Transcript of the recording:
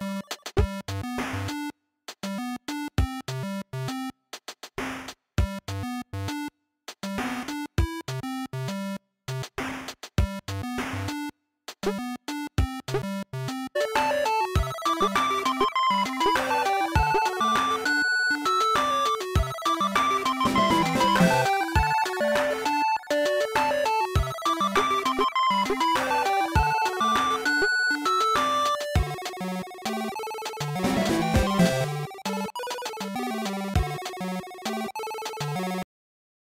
you